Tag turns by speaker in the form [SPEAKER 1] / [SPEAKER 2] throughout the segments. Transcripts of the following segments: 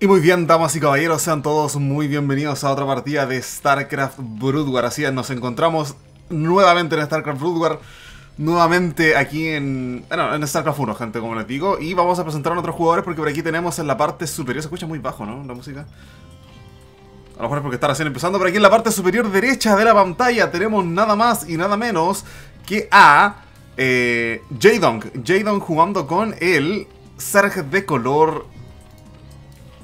[SPEAKER 1] Y muy bien, damas y caballeros, sean todos muy bienvenidos a otra partida de StarCraft Brood War. Así es, nos encontramos nuevamente en StarCraft Brood War, nuevamente aquí en, bueno, en StarCraft 1, gente, como les digo. Y vamos a presentar a otros jugadores porque por aquí tenemos en la parte superior, se escucha muy bajo, ¿no? La música. A lo mejor es porque está recién empezando, pero aquí en la parte superior derecha de la pantalla tenemos nada más y nada menos que a eh, Jadon. Jadon jugando con el Serge de color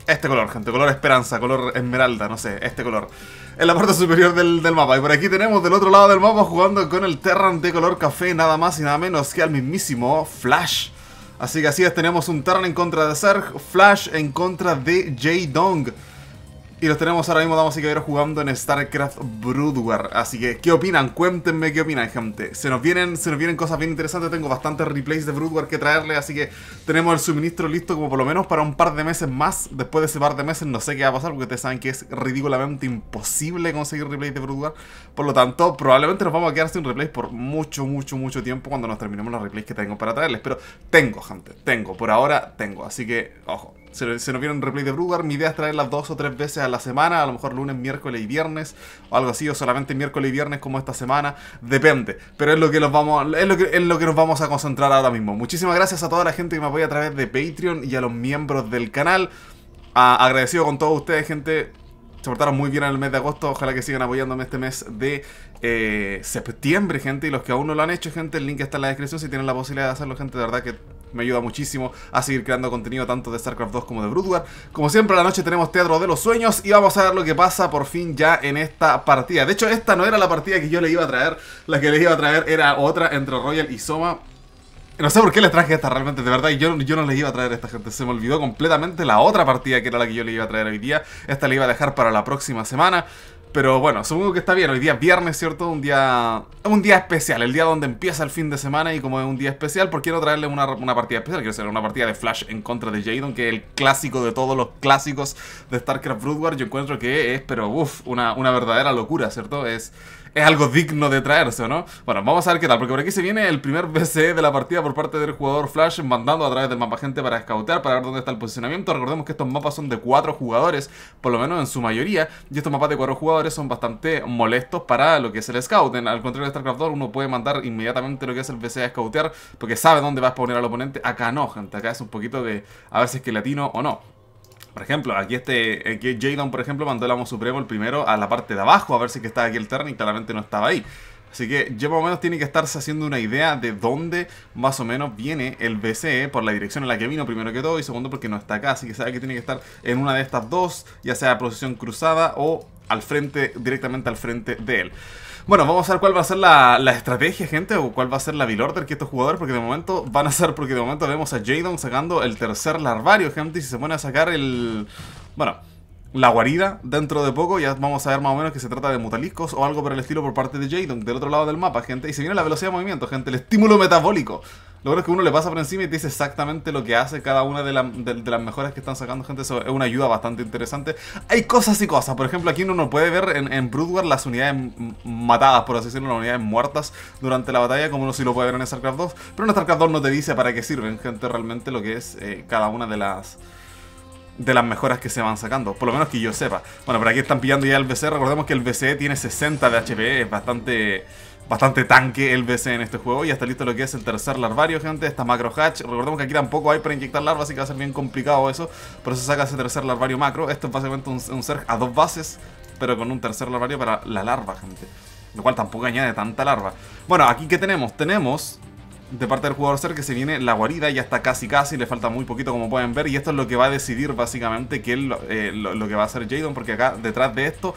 [SPEAKER 1] este color, gente, color esperanza, color esmeralda, no sé, este color. En la parte superior del, mapa. Y por aquí tenemos del otro lado del mapa jugando con el Terran de color café, nada más y nada menos que al mismísimo Flash. Así que así es, tenemos un Terran en contra de Zerg, Flash en contra de J-Dong. Y los tenemos ahora mismo, vamos a seguir jugando en StarCraft Brood War. Así que, ¿qué opinan? Cuéntenme qué opinan, gente. Se nos vienen, se nos vienen cosas bien interesantes. Tengo bastantes replays de Brood War que traerle. Así que tenemos el suministro listo como por lo menos para un par de meses más. Después de ese par de meses no sé qué va a pasar. Porque ustedes saben que es ridículamente imposible conseguir replays de Brood War. Por lo tanto, probablemente nos vamos a quedar sin replays por mucho, mucho, mucho tiempo cuando nos terminemos los replays que tengo para traerles. Pero tengo, gente. Tengo. Por ahora tengo. Así que, ojo se, nos viene replay de Brugar. Mi idea es traerlas dos o tres veces a la semana, a lo mejor lunes, miércoles y viernes, o algo así, o solamente miércoles y viernes como esta semana, depende. Pero es lo que, nos vamos, es lo que, es lo que nos vamos a concentrar ahora mismo. Muchísimas gracias a toda la gente que me apoya a través de Patreon y a los miembros del canal. agradecido con todos ustedes, gente se portaron muy bien en el mes de agosto. Ojalá que sigan apoyándome este mes de eh, septiembre, gente. Y los que aún no lo han hecho, gente, el link está en la descripción. Si tienen la posibilidad de hacerlo, gente, de verdad que me ayuda muchísimo a seguir creando contenido tanto de StarCraft 2 como de Brood War. Como siempre, a la noche tenemos Teatro de los Sueños y vamos a ver lo que pasa por fin ya en esta partida. De hecho, esta no era la partida que yo le iba a traer. La que les iba a traer era otra entre Royal y Soma. No sé por qué les traje esta realmente, de verdad, yo, yo no les iba a traer a esta gente. Se me olvidó completamente la otra partida que era la que yo le iba a traer hoy día. Esta la iba a dejar para la próxima semana. Pero bueno, supongo que está bien. Hoy día es viernes, ¿cierto? Un día un día especial, el día donde empieza el fin de semana y como es un día especial, ¿por qué no traerle una, partida especial? Quiero hacer una partida de Flash en contra de Jadon, que es el clásico de todos los clásicos de StarCraft Brood War. Yo encuentro que es, pero uff, una, una verdadera locura, ¿cierto? Es es algo digno de traerse, ¿no? Bueno, vamos a ver qué tal, porque por aquí se viene el primer BCE de la partida por parte del jugador Flash, mandando a través del mapa gente para scoutear, para ver dónde está el posicionamiento. Recordemos que estos mapas son de cuatro jugadores, por lo menos en su mayoría, y estos mapas de cuatro jugadores son bastante molestos para lo que es el scout. al contrario de StarCraft 2, uno puede mandar inmediatamente lo que es el BCE a scoutear, porque sabe dónde va a exponer al oponente. Acá no, gente, acá es un poquito de a ver si es que latino o no. Por ejemplo, aquí este aquí Jadon, por ejemplo, mandó el Amo Supremo el primero a la parte de abajo a ver si que estaba aquí el turn y claramente no estaba ahí. Así que ya más o menos tiene que estarse haciendo una idea de dónde más o menos viene el BCE por la dirección en la que vino primero que todo y segundo porque no está acá. Así que sabe que tiene que estar en una de estas dos, ya sea posición cruzada o al frente, directamente al frente de él. Bueno, vamos a ver cuál va a ser la, estrategia, gente, o cuál va a ser la build order que estos jugadores, porque de momento van a ser, porque de momento vemos a Jadon sacando el tercer larvario, gente, y si se pone a sacar el... Bueno, la guarida dentro de poco. Ya vamos a ver más o menos que se trata de mutaliscos o algo por el estilo por parte de Jadon, del otro lado del mapa, gente. Y se viene la velocidad de movimiento, gente, el estímulo metabólico. Lo bueno es que uno le pasa por encima y te dice exactamente lo que hace cada una de, las mejoras que están sacando, gente. Eso es una ayuda bastante interesante. Hay cosas y cosas. Por ejemplo, aquí uno no puede ver en, en las unidades matadas, por así decirlo, las unidades muertas durante la batalla, como uno sí lo puede ver en StarCraft 2. Pero en StarCraft 2 no te dice para qué sirven, gente, realmente lo que es eh, cada una de las de las mejoras que se van sacando, por lo menos que yo sepa. Bueno, por aquí están pillando ya el BC, recordemos que el BC tiene 60 de HP, es bastante bastante tanque el BC en este juego. Y está listo lo que es el tercer larvario, gente. Esta macro hatch. Recordemos que aquí tampoco hay para inyectar larvas, así que va a ser bien complicado eso. Por eso saca ese tercer larvario macro. Esto es básicamente un, un a dos bases, pero con un tercer larvario para la larva, gente. Lo cual tampoco añade tanta larva. Bueno, aquí que tenemos? Tenemos de parte del jugador ser que se viene la guarida, ya está casi casi, le falta muy poquito como pueden ver y esto es lo que va a decidir básicamente que eh, lo, lo, que va a hacer Jadon porque acá detrás de esto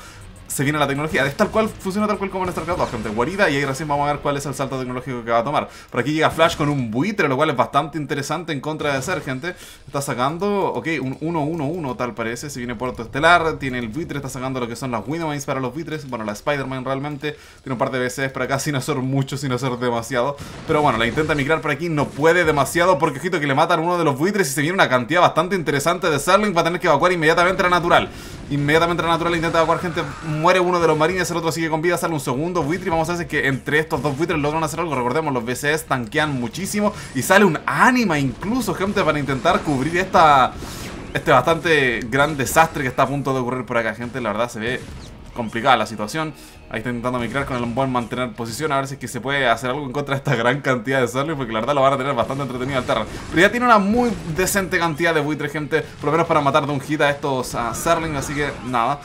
[SPEAKER 1] se viene la tecnología. Es tal cual, funciona tal cual como en StarCraft 2, gente. Guarida, y ahí recién vamos a ver cuál es el salto tecnológico que va a tomar. Por aquí llega Flash con un buitre, lo cual es bastante interesante en contra de ser, gente. Está sacando, ok, un 1-1-1 tal parece. Se viene Puerto Estelar, tiene el buitre, está sacando lo que son las Widowmains para los buitres. Bueno, la Spider-Man realmente tiene un par de BCs por acá sin hacer mucho, sin hacer demasiado. Pero bueno, la intenta migrar por aquí, no puede demasiado porque ojito que le matan uno de los buitres y se viene una cantidad bastante interesante de Serling. Va a tener que evacuar inmediatamente la natural. Inmediatamente la natural intenta evacuar gente, muere uno de los marines, el otro sigue con vida, sale un segundo buitre y vamos a hacer que entre estos dos buitres logran hacer algo. Recordemos, los BCS tanquean muchísimo y sale un ánima incluso, gente, para intentar cubrir esta este bastante gran desastre que está a punto de ocurrir por acá, gente. La verdad se ve complicada la situación. Ahí está intentando micrar con el buen mantener posición. A ver si es que se puede hacer algo en contra de esta gran cantidad de Surly. Porque la verdad lo van a tener bastante entretenido al Terra. Pero ya tiene una muy decente cantidad de buitres, gente. Por lo menos para matar de un hit a estos uh, Así que nada.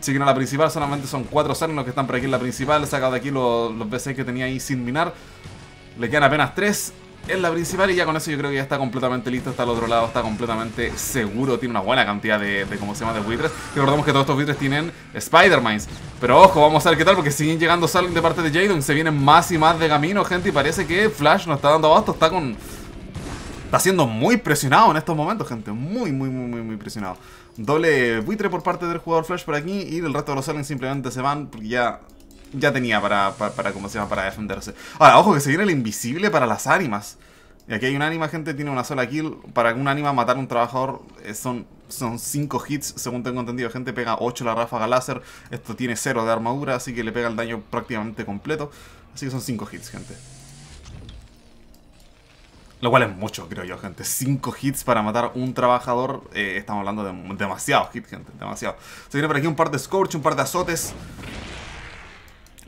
[SPEAKER 1] Siguen a la principal. Solamente son cuatro Zerling los que están por aquí en la principal. He sacado de aquí los, los que tenía ahí sin minar. Le quedan apenas tres en la principal y ya con eso yo creo que ya está completamente listo, está al otro lado, está completamente seguro, tiene una buena cantidad de, de ¿cómo se llama?, de buitres. Recordemos que todos estos buitres tienen Spider-Mines, pero ojo, vamos a ver qué tal porque siguen llegando Salin de parte de Jadon, se vienen más y más de camino, gente, y parece que Flash no está dando abasto, está con... Está siendo muy presionado en estos momentos, gente, muy, muy, muy, muy, muy presionado. Doble buitre por parte del jugador Flash por aquí y el resto de los Salin simplemente se van ya ya tenía para, para, ¿cómo se llama? Para defenderse. Ahora, ojo que se viene el invisible para las ánimas. Y aquí hay un anima, gente, tiene una sola kill. Para un anima matar a un trabajador eh, son, son 5 hits, según tengo entendido. Gente pega 8 la ráfaga láser. Esto tiene 0 de armadura, así que le pega el daño prácticamente completo. Así que son 5 hits, gente. Lo cual es mucho, creo yo, gente. 5 hits para matar un trabajador. Eh, estamos hablando de demasiados hits, gente. Demasiado. Se viene por aquí un par de Scorch, un par de azotes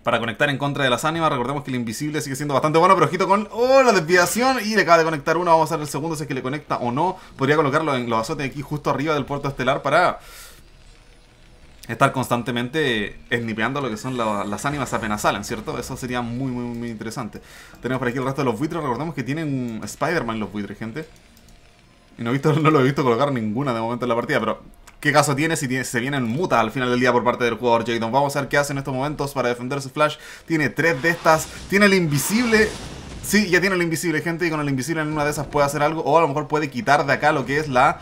[SPEAKER 1] para conectar en contra de las ánimas. Recordemos que el invisible sigue siendo bastante bueno, pero ojito con oh, la desviación y le acaba de conectar uno. Vamos a ver el segundo si es que le conecta o no. Podría colocarlo en los azotes aquí justo arriba del puerto estelar para estar constantemente snipeando lo que son las ánimas apenas salen, ¿cierto? Eso sería muy, muy, muy interesante. Tenemos por aquí el resto de los buitres. Recordemos que tienen Spider-Man los buitres, gente. Y no, he visto, no lo he visto colocar ninguna de momento en la partida, pero qué caso tiene si se viene en muta al final del día por parte del jugador Jadon. Vamos a ver qué hace en estos momentos para defender su Flash. Tiene tres de estas. Tiene el invisible. Sí, ya tiene el invisible, gente. Y con el invisible en una de esas puede hacer algo. O a lo mejor puede quitar de acá lo que es la...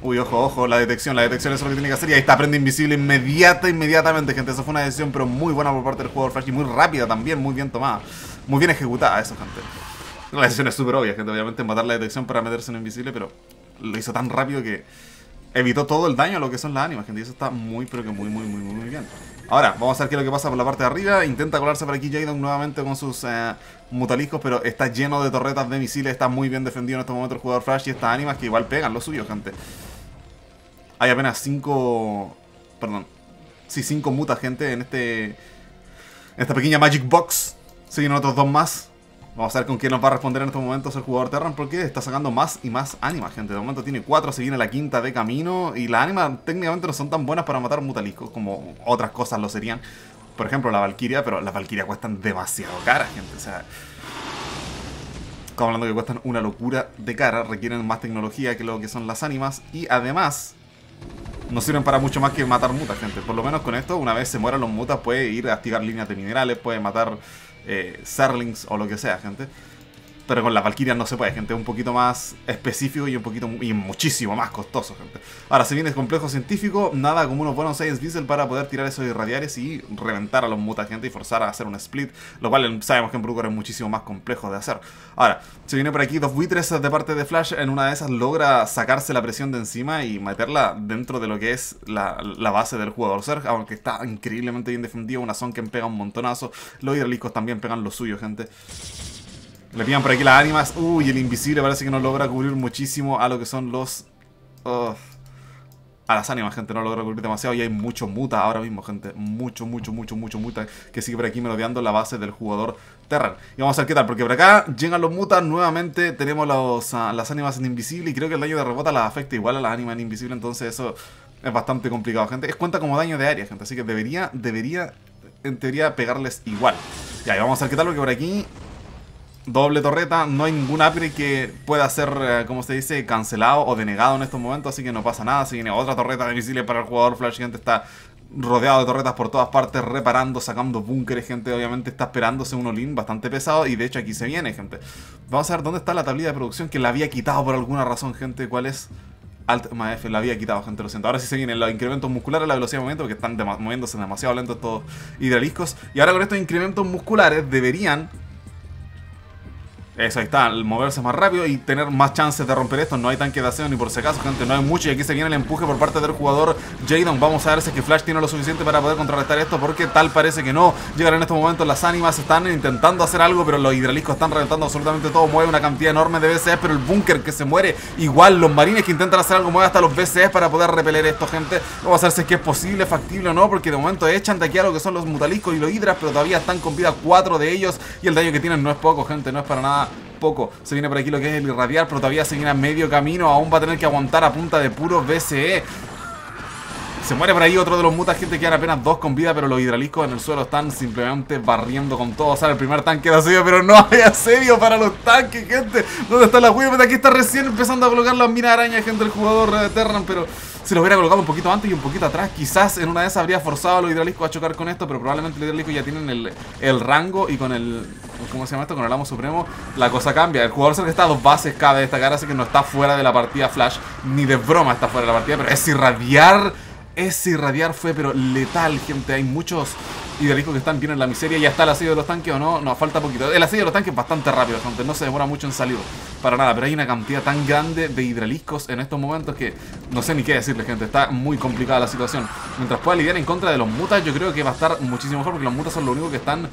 [SPEAKER 1] Uy, ojo, ojo, la detección, la detección es lo que tiene que hacer y ahí está, prende invisible inmediata, inmediatamente, gente. Eso fue una decisión, pero muy buena por parte del jugador Flash y muy rápida también, muy bien tomada. Muy bien ejecutada eso, gente. La decisión es súper obvia, gente, obviamente matar la detección para meterse en invisible, pero lo hizo tan rápido que evitó todo el daño a lo que son las ánimas, gente. Y eso está muy, pero que muy, muy, muy, muy bien. Ahora, vamos a ver qué es lo que pasa por la parte de arriba. Intenta colarse por aquí Jadon nuevamente con sus eh, mutaliscos, pero está lleno de torretas de misiles. Está muy bien defendido en este momento el jugador Flash y estas ánimas que igual pegan lo suyo, gente. Hay apenas 5... Perdón. Sí, 5 mutas, gente, en este... En esta pequeña Magic Box. Siguen otros dos más. Vamos a ver con quién nos va a responder en estos momentos el jugador Terran porque está sacando más y más ánimas, gente. De momento tiene 4, se viene la quinta de camino y las ánimas técnicamente no son tan buenas para matar mutaliscos como otras cosas lo serían. Por ejemplo, la Valkyria, pero las Valkyria cuestan demasiado caras, gente. O sea, estamos hablando que cuestan una locura de cara, requieren más tecnología que lo que son las ánimas y además no sirven para mucho más que matar mutas, gente. Por lo menos con esto, una vez se mueran los mutas, puede ir a activar líneas de minerales, puede matar eh, Serlings o lo que sea, gente. Pero con las Valkyrias no se puede, gente. Es un poquito más específico y un poquito y muchísimo más costoso, gente. Ahora, si viene el complejo científico, nada como unos buenos Science Diesel para poder tirar esos irradiares y reventar a los mutas, gente, y forzar a hacer un split. Lo cual sabemos que en Brugor es muchísimo más complejo de hacer. Ahora, se viene por aquí dos buitres de parte de Flash. En una de esas logra sacarse la presión de encima y meterla dentro de lo que es la, base del jugador Zerg. Aunque está increíblemente bien defendido. Una que pega un montonazo. Los hidráulicos también pegan lo suyo, gente. Le pillan por aquí las ánimas. Uy, el invisible parece que no logra cubrir muchísimo a lo que son los... a las ánimas, gente, no logra cubrir demasiado y hay mucho muta ahora mismo, gente. Mucho, mucho, mucho, mucho muta que sigue por aquí merodeando la base del jugador Terran. Y vamos a ver qué tal, porque por acá llegan los mutas, nuevamente tenemos los, ah, las ánimas en invisible y creo que el daño de rebota las afecta igual a las ánimas en invisible, entonces eso es bastante complicado, gente. Es cuenta como daño de área, gente, así que debería, debería, en teoría, pegarles igual. Ya, y vamos a ver qué tal, porque por aquí doble torreta, no hay ningún upgrade que pueda ser, eh, como se dice, cancelado o denegado en estos momentos, así que no pasa nada. Si viene otra torreta de misiles para el jugador, Flash Gigante está rodeado de torretas por todas partes, reparando, sacando búnkeres, gente. Obviamente está esperándose un olin bastante pesado y de hecho aquí se viene, gente. Vamos a ver dónde está la tablilla de producción que la había quitado por alguna razón, gente. ¿Cuál es? Alt F la había quitado, gente, lo siento. Ahora sí se vienen los incrementos musculares, la velocidad de movimiento, porque están moviéndose demasiado lento estos hidraliscos. Y ahora con estos incrementos musculares deberían eso, ahí está, moverse más rápido y tener más chances de romper esto. No hay tanque de aseo ni por si acaso, gente, no hay mucho. Y aquí se viene el empuje por parte del jugador Jadon. Vamos a ver si es que Flash tiene lo suficiente para poder contrarrestar esto, porque tal parece que no. Llegan en estos momentos las ánimas, están intentando hacer algo, pero los hidraliscos están reventando absolutamente todo. Mueve una cantidad enorme de BCS, pero el búnker que se muere, igual los marines que intentan hacer algo, mueve hasta los BCS para poder repeler esto, gente. Vamos a ver si es que es posible, factible o no, porque de momento echan de aquí a lo que son los mutaliscos y los hidras, pero todavía están con vida cuatro de ellos y el daño que tienen no es poco, gente, no es para nada poco. Se viene por aquí lo que es el irradiar, pero todavía se viene a medio camino. Aún va a tener que aguantar a punta de puro BCE. Se muere por ahí otro de los mutas, gente, quedan apenas dos con vida, pero los hidraliscos en el suelo están simplemente barriendo con todo. O sea, el primer tanque de asedio, pero no hay asedio para los tanques, gente. ¿Dónde está la hueva? Aquí está recién empezando a colocar las minas arañas, gente, el jugador de Terran, pero se lo hubiera colocado un poquito antes y un poquito atrás. Quizás en una de esas habría forzado a los hidraliscos a chocar con esto, pero probablemente los hidraliscos ya tienen el, el rango y con el... ¿Cómo se llama esto? Con el amo supremo la cosa cambia. El jugador que está a dos bases cabe destacar, así que no está fuera de la partida Flash. Ni de broma está fuera de la partida, pero es irradiar ese irradiar fue pero letal, gente. Hay muchos hidraliscos que están bien en la miseria. ¿Ya está el asedio de los tanques o no? No, falta poquito. El asedio de los tanques es bastante rápido, gente. No se demora mucho en salir. Para nada, pero hay una cantidad tan grande de hidraliscos en estos momentos que no sé ni qué decirles, gente. Está muy complicada la situación. Mientras pueda lidiar en contra de los mutas, yo creo que va a estar muchísimo mejor porque los mutas son lo único que están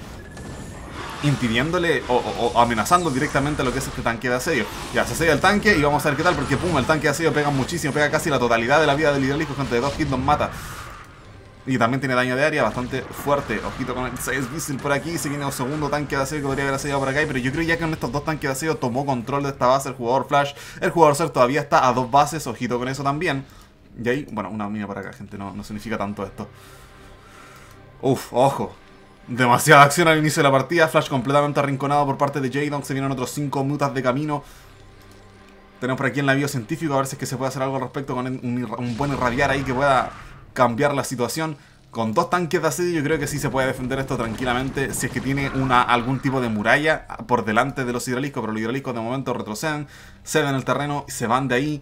[SPEAKER 1] impidiéndole o, amenazando directamente lo que es este tanque de asedio. Ya, se asedia el tanque y vamos a ver qué tal, porque pum, el tanque de asedio pega muchísimo, pega casi la totalidad de la vida del hidralisco, gente, de dos hits nos mata. Y también tiene daño de área bastante fuerte. Ojito con el 6 Missile por aquí. Se viene un segundo tanque de asedio que podría haber asediado por acá. Pero yo creo ya que con estos dos tanques de asedio tomó control de esta base el jugador Flash. El jugador Ser todavía está a dos bases. Ojito con eso también. Y ahí, bueno, una mía por acá, gente. No, no significa tanto esto. Uf, ojo. Demasiada acción al inicio de la partida. Flash completamente arrinconado por parte de Jadon. Se vienen otros 5 minutos de camino. Tenemos por aquí el navío científico. A ver si es que se puede hacer algo al respecto con un, buen irradiar ahí que pueda cambiar la situación. Con dos tanques de asedio yo creo que sí se puede defender esto tranquilamente si es que tiene una, algún tipo de muralla por delante de los hidraliscos, pero los hidraliscos de momento retroceden, ceden el terreno y se van de ahí.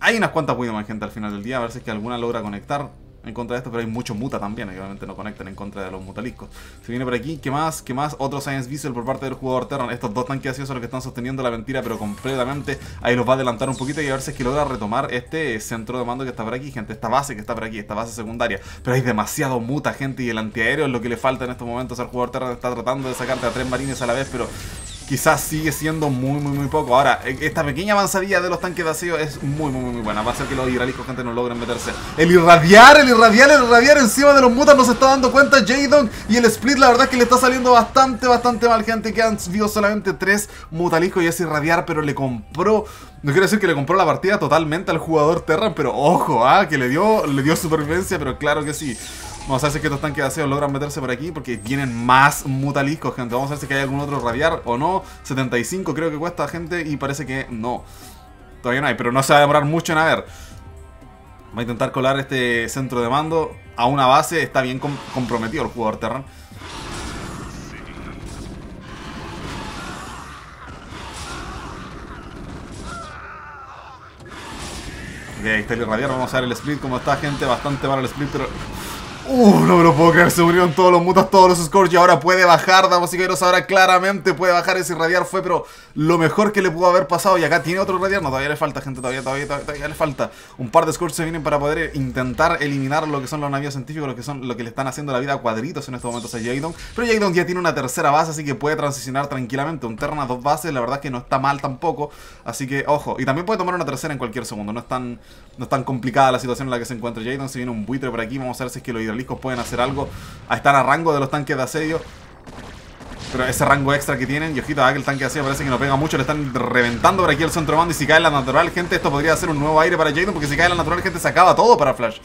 [SPEAKER 1] Hay unas cuantas más gente al final del día, a ver si es que alguna logra conectar en contra de esto, pero hay mucho muta también, que obviamente no conectan en contra de los mutaliscos. Se viene por aquí, ¿qué más? ¿Qué más? Otro Science Visual por parte del jugador Terran. Estos dos tanques así son los que están sosteniendo la mentira, pero completamente. Ahí los va a adelantar un poquito y a ver si es que logra retomar este centro de mando que está por aquí, gente. Esta base que está por aquí, esta base secundaria. Pero hay demasiado muta, gente, y el antiaéreo es lo que le falta en estos momentos al jugador Terran. Está tratando de sacarte a tres marines a la vez, pero quizás sigue siendo muy, muy, muy poco. Ahora, e, esta pequeña avanzadilla de los tanques de aseo es muy, muy, muy buena. Va a hacer que los hidraliscos, gente, no logren meterse. El irradiar, el irradiar, el irradiar encima de los mutas no se está dando cuenta Jadon. Y el split, la verdad es que le está saliendo bastante, bastante mal, gente. Que han visto solamente tres mutaliscos y es irradiar, pero le compró... No quiero decir que le compró la partida totalmente al jugador Terran, pero ojo, ah, que le dio, le dio supervivencia, pero claro que sí. Vamos a ver si estos tanques de aseo logran meterse por aquí porque vienen más mutaliscos, gente. Vamos a ver si hay algún otro radiar o no. 75 creo que cuesta, gente, y parece que no. Todavía no hay, pero no se va a demorar mucho en haber. Va a intentar colar este centro de mando a una base. Está bien comprometido el jugador Terran. Ok, ahí está el irradiar. Vamos a ver el split como está, gente. Bastante mal el split, pero Uh, no me lo puedo creer, se unieron todos los mutas, todos los scores y ahora puede bajar, damas y caballeros, ahora claramente puede bajar ese radiar, fue pero lo mejor que le pudo haber pasado y acá tiene otro radiar, no, todavía le falta gente, todavía, todavía, todavía, le falta. Un par de scores se vienen para poder intentar eliminar lo que son los navíos científicos, lo que son lo que le están haciendo la vida a cuadritos en estos momentos a Jadon, pero Jadon ya tiene una tercera base, así que puede transicionar tranquilamente, un Terna dos bases, la verdad que no está mal tampoco, así que ojo, y también puede tomar una tercera en cualquier segundo, no es tan, no es tan complicada la situación en la que se encuentra Jadon, si viene un buitre por aquí, vamos a ver si es que lo pueden hacer algo. A estar a rango de los tanques de asedio. Pero ese rango extra que tienen, y ojito, a que el tanque de asedio parece que no pega mucho, le están reventando por aquí el centro mando y si cae la natural, gente, esto podría ser un nuevo aire para Jadon, porque si cae la natural, gente, se acaba todo para Flash.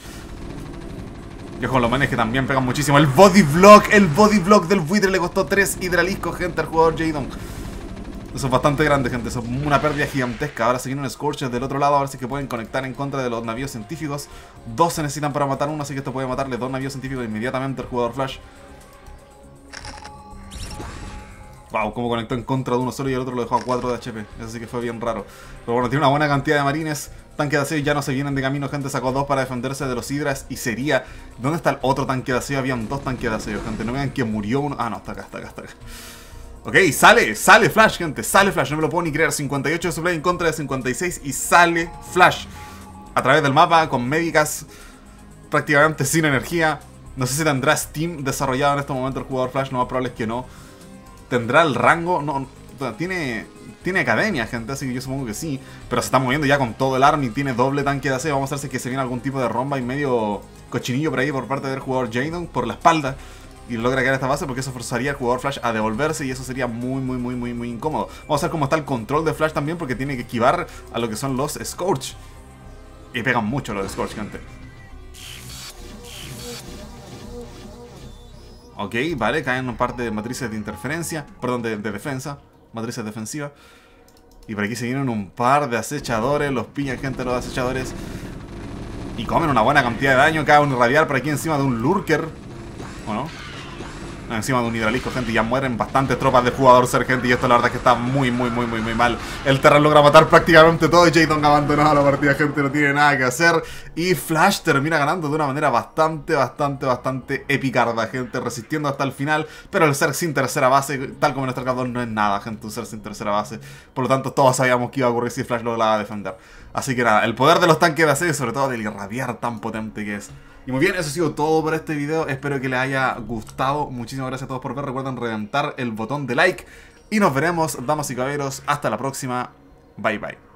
[SPEAKER 1] Y ojo, los manes que también pegan muchísimo. El body block, el body block del buitre le costó 3 hidraliscos, gente, al jugador Jadon. Eso es bastante grande, gente. Eso es una pérdida gigantesca. Ahora se viene un Scorcher del otro lado. A ver si que pueden conectar en contra de los navíos científicos. Dos se necesitan para matar uno, así que esto puede matarle dos navíos científicos inmediatamente al jugador Flash. Wow, cómo conectó en contra de uno solo y el otro lo dejó a 4 de HP. Eso sí que fue bien raro. Pero bueno, tiene una buena cantidad de marines. Tanque de asedio ya no se vienen de camino, gente. Sacó dos para defenderse de los hidras. Y sería... ¿Dónde está el otro tanque de asedio? Habían dos tanques de asedio, gente. No vean que murió uno... Ah, no, está acá, está acá, está acá. Ok, sale, sale Flash, gente, sale Flash, no me lo puedo ni creer. 58 de supply en contra de 56 y sale Flash. A través del mapa, con médicas. prácticamente sin energía. No sé si tendrá Steam desarrollado en este momento el jugador Flash, lo más probable es que no. ¿Tendrá el rango? No, tiene, tiene academia, gente, así que yo supongo que sí. Pero se está moviendo ya con todo el army, tiene doble tanque de AC. Vamos a ver si que se viene algún tipo de romba y medio cochinillo por ahí por parte del jugador Jadon por la espalda. Y logra caer esta base porque eso forzaría al jugador Flash a devolverse y eso sería muy, muy, muy, muy, muy incómodo. Vamos a ver cómo está el control de Flash también porque tiene que esquivar a lo que son los Scorch. Y pegan mucho los Scorch, gente. Ok, vale, caen un par de matrices de interferencia, perdón, de, defensa, matrices defensivas. Y por aquí se vienen un par de acechadores, los piña gente los acechadores. Y comen una buena cantidad de daño, cae un radial por aquí encima de un lurker. ¿O no? Encima de un hidralisco, gente, y ya mueren bastantes tropas de jugador ser, gente, y esto la verdad que está muy, muy, muy, muy, muy mal. El Terra logra matar prácticamente todo, y Jadon abandonado la partida, gente, no tiene nada que hacer. Y Flash termina ganando de una manera bastante, bastante, bastante epicarda, gente, resistiendo hasta el final, pero el ser sin tercera base, tal como en StarCraft 2, no es nada, gente, un ser sin tercera base. Por lo tanto, todos sabíamos que iba a ocurrir si Flash lograba defender. Así que nada, el poder de los tanques de AC, sobre todo del irradiar tan potente que es. Y muy bien, eso ha sido todo por este video. Espero que les haya gustado. Muchísimas gracias a todos por ver. Recuerden reventar el botón de like. Y nos veremos, damas y caballeros. Hasta la próxima. Bye bye.